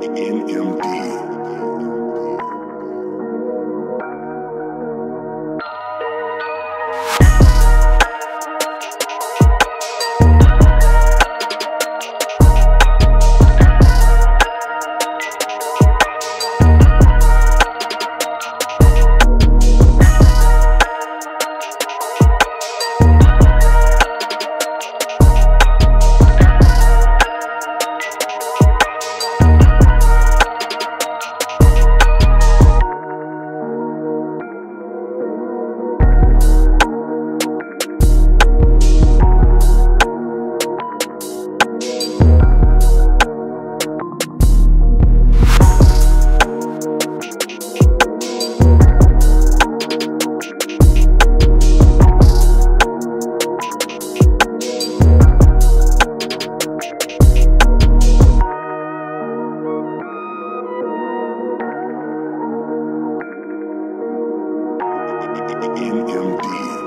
NMD. NMD.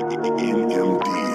NMD.